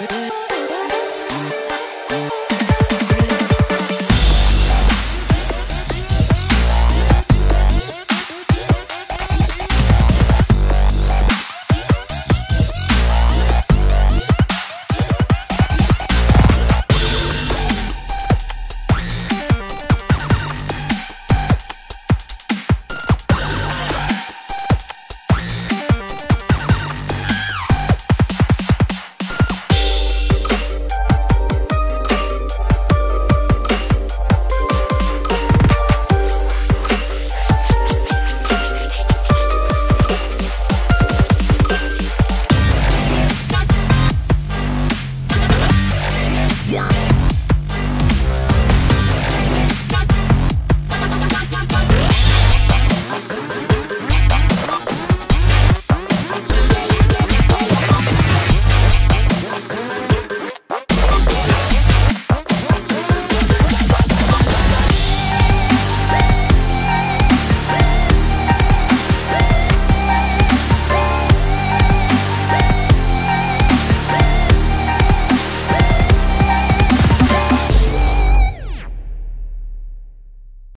You.